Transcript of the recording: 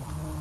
Oh.